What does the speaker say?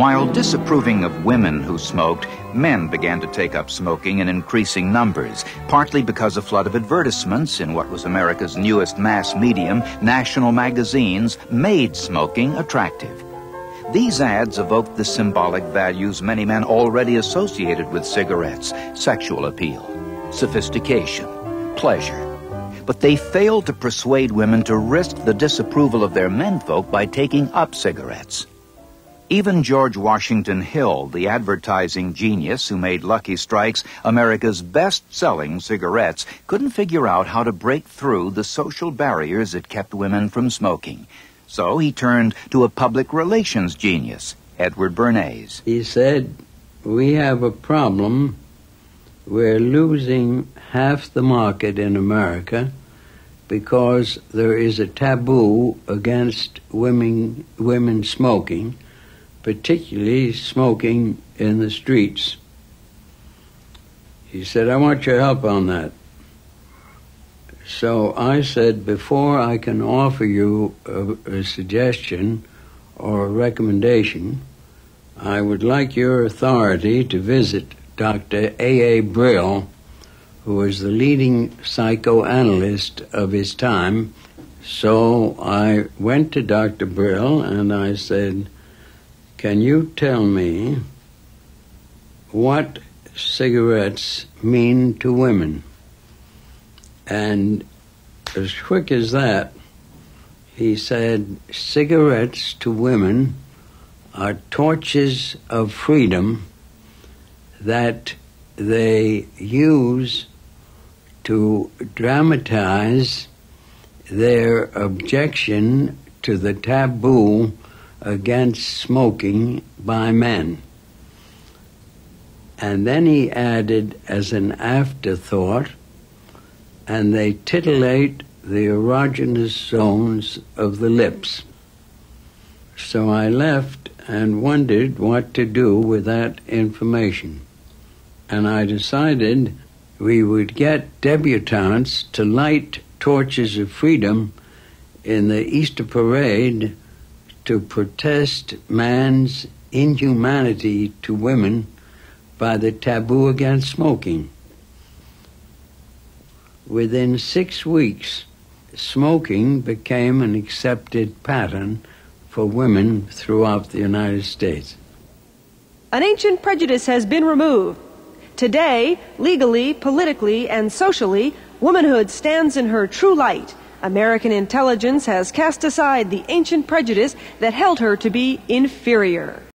While disapproving of women who smoked, men began to take up smoking in increasing numbers, partly because a flood of advertisements in what was America's newest mass medium, national magazines, made smoking attractive. These ads evoked the symbolic values many men already associated with cigarettes sexual appeal, sophistication, pleasure. But they failed to persuade women to risk the disapproval of their menfolk by taking up cigarettes. Even George Washington Hill, the advertising genius who made Lucky Strikes America's best-selling cigarettes, couldn't figure out how to break through the social barriers that kept women from smoking. So he turned to a public relations genius, Edward Bernays. He said, We have a problem. We're losing half the market in America because there is a taboo against women, women smoking particularly smoking in the streets. He said, I want your help on that. So I said, before I can offer you a, a suggestion or a recommendation, I would like your authority to visit Dr. A. A. Brill, who was the leading psychoanalyst of his time. So I went to Dr. Brill and I said, can you tell me what cigarettes mean to women? And as quick as that, he said, cigarettes to women are torches of freedom that they use to dramatize their objection to the taboo against smoking by men. And then he added as an afterthought, and they titillate the erogenous zones of the lips. So I left and wondered what to do with that information. And I decided we would get debutantes to light torches of freedom in the Easter parade to protest man's inhumanity to women by the taboo against smoking. Within six weeks, smoking became an accepted pattern for women throughout the United States. An ancient prejudice has been removed. Today, legally, politically, and socially, womanhood stands in her true light American intelligence has cast aside the ancient prejudice that held her to be inferior.